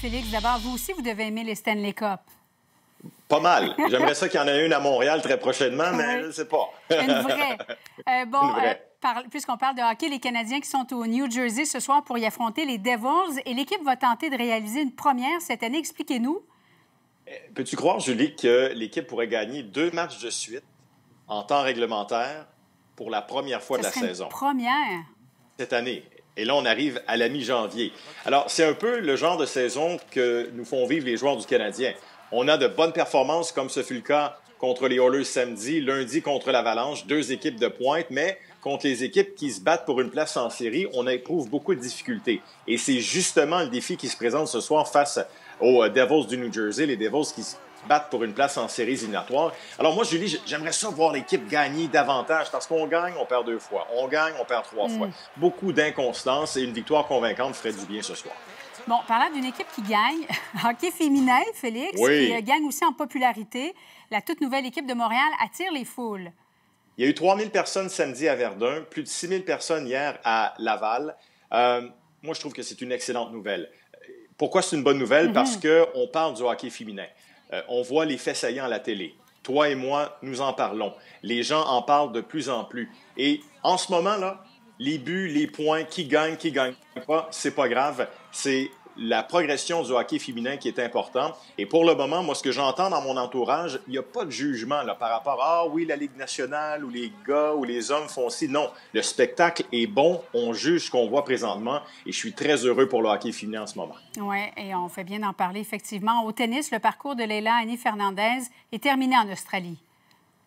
Félix, d'abord, vous aussi, vous devez aimer les Stanley Cup. Pas mal. J'aimerais ça qu'il y en ait une à Montréal très prochainement, mais je ne sais pas. une vraie. Euh, bon, euh, puisqu'on parle de hockey, les Canadiens qui sont au New Jersey ce soir pour y affronter les Devils et l'équipe va tenter de réaliser une première cette année. Expliquez-nous. Eh, peux-tu croire, Julie, que l'équipe pourrait gagner deux matchs de suite en temps réglementaire pour la première fois de la saison? première. Cette année. Et là, on arrive à la mi-janvier. Alors, c'est un peu le genre de saison que nous font vivre les joueurs du Canadien. On a de bonnes performances, comme ce fut le cas contre les Oilers samedi, lundi contre l'Avalanche, deux équipes de pointe, mais contre les équipes qui se battent pour une place en série, on éprouve beaucoup de difficultés. Et c'est justement le défi qui se présente ce soir face aux Devils du New Jersey, les Devils qui battent pour une place en séries éliminatoires. Alors moi, Julie, j'aimerais ça voir l'équipe gagner davantage parce qu'on gagne, on perd deux fois. On gagne, on perd trois fois. Mm. Beaucoup d'inconstance et une victoire convaincante ferait du bien ce soir. Bon, parlant d'une équipe qui gagne, hockey féminin, Félix, qui euh, gagne aussi en popularité, la toute nouvelle équipe de Montréal attire les foules. Il y a eu 3000 personnes samedi à Verdun, plus de 6000 personnes hier à Laval. Euh, moi, je trouve que c'est une excellente nouvelle. Pourquoi c'est une bonne nouvelle? Mhm. Parce qu'on parle du hockey féminin. Euh, on voit les faits saillants à la télé. Toi et moi, nous en parlons. Les gens en parlent de plus en plus. Et en ce moment-là, les buts, les points, qui gagne, qui gagne pas, c'est pas grave. C'est la progression du hockey féminin qui est important. Et pour le moment, moi, ce que j'entends dans mon entourage, il n'y a pas de jugement là, par rapport à, ah oui, la Ligue nationale ou les gars ou les hommes font ci. Non, le spectacle est bon. On juge ce qu'on voit présentement et je suis très heureux pour le hockey féminin en ce moment. Oui, et on fait bien d'en parler, effectivement. Au tennis, le parcours de Leila Annie Fernandez est terminé en Australie.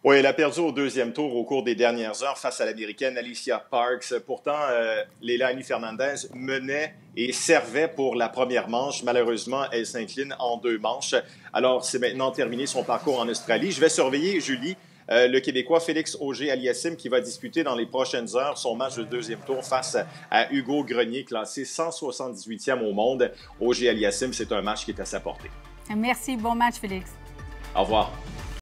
Oui, elle a perdu au deuxième tour au cours des dernières heures face à l'Américaine Alicia Parks. Pourtant, euh, Leilani Fernandez menait et servait pour la première manche. Malheureusement, elle s'incline en deux manches. Alors, c'est maintenant terminé son parcours en Australie. Je vais surveiller, Julie, euh, le Québécois Félix Auger-Aliassime qui va disputer dans les prochaines heures son match de deuxième tour face à Hugo Grenier, classé 178e au monde. Auger-Aliassime, c'est un match qui est à sa portée. Merci. Bon match, Félix. Au revoir.